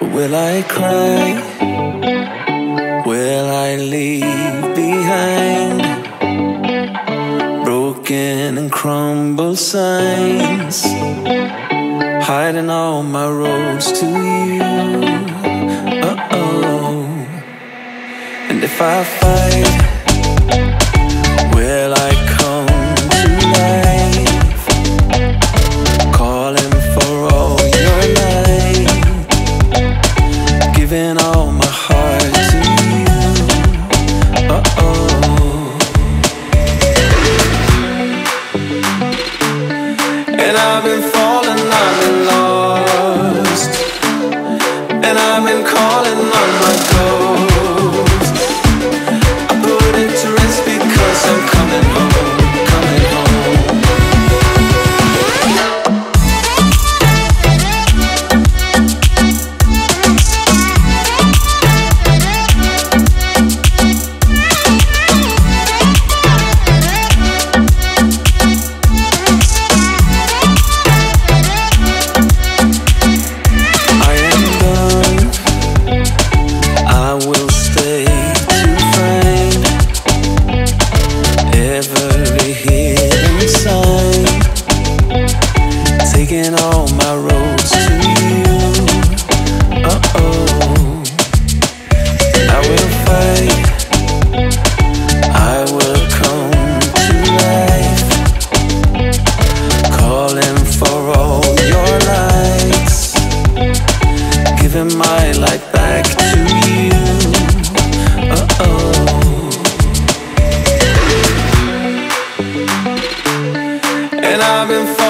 Will I cry? Will I leave behind broken and crumbled signs, hiding all my roads to you? Uh oh. And if I fight, And I've been hidden taking all my roads to you. Oh. I will fight. I will come to life, calling for all your lights giving my life back to I've been